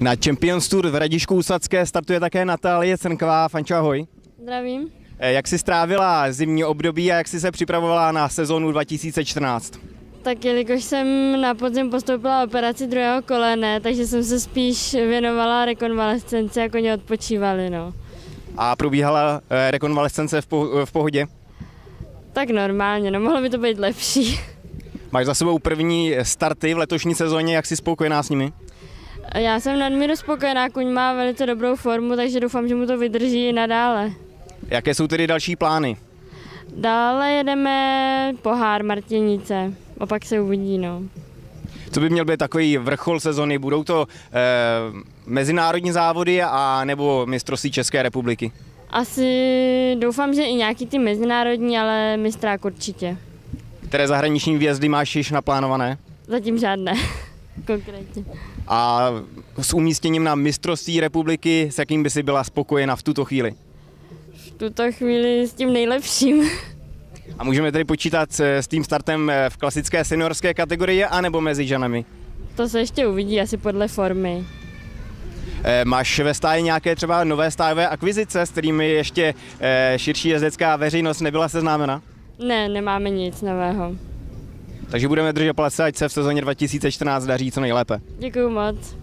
Na Champions Tour v Radišku Usadské startuje také Natálie Crnková. Fančo, ahoj. Zdravím. Eh, Jak jsi strávila zimní období a jak jsi se připravovala na sezónu 2014? Tak jelikož jsem na podzim postoupila operaci druhého kolene, takže jsem se spíš věnovala rekonvalescenci, jako oni odpočívali, no. A probíhala eh, rekonvalescence v, po- v pohodě? Tak normálně, no mohlo by to být lepší. Máš za sebou první starty v letošní sezóně, jak jsi spokojená s nimi? Já jsem nadmíru spokojená, kuň má velice dobrou formu, takže doufám, že mu to vydrží i nadále. Jaké jsou tedy další plány? Dále jedeme pohár Martěnice, opak se uvidí, no. Co by měl být takový vrchol sezony? Budou to eh, mezinárodní závody a nebo mistrovství České republiky? Asi doufám, že i nějaký ty mezinárodní, ale mistrák určitě. Které zahraniční výjezdy máš již naplánované? Zatím žádné, konkrétně. A s umístěním na mistrovství republiky, s jakým by si byla spokojena v tuto chvíli? V tuto chvíli s tím nejlepším. A můžeme tedy počítat s, tím startem eh, v klasické seniorské kategorii anebo mezi ženami? To se ještě uvidí asi podle formy. Eh, Máš ve stáji nějaké třeba nové stájové akvizice, s kterými ještě eh, širší jezdecká veřejnost nebyla seznámena? Ne, nemáme nic nového. Takže budeme držet palce, ať se v sezóně 2014 daří co nejlépe. Děkuju moc.